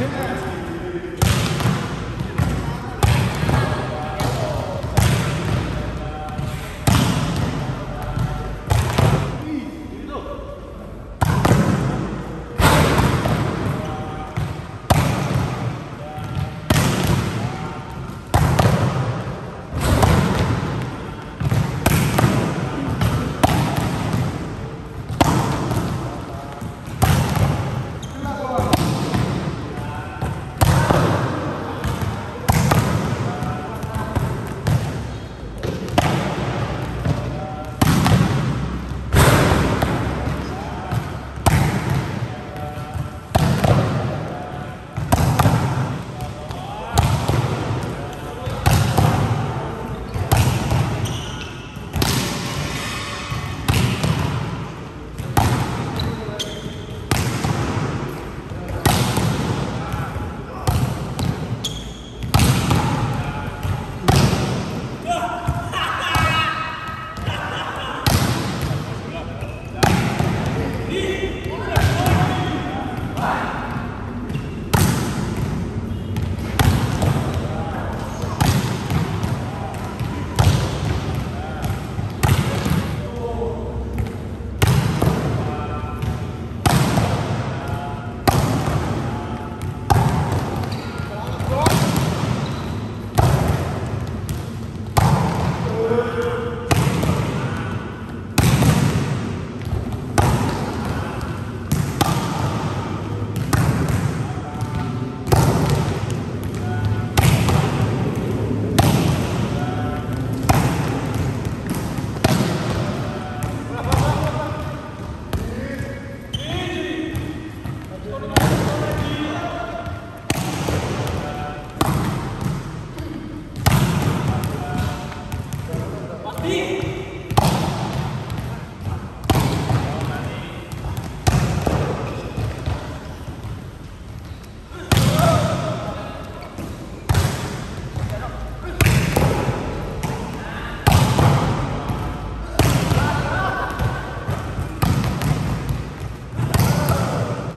Yeah.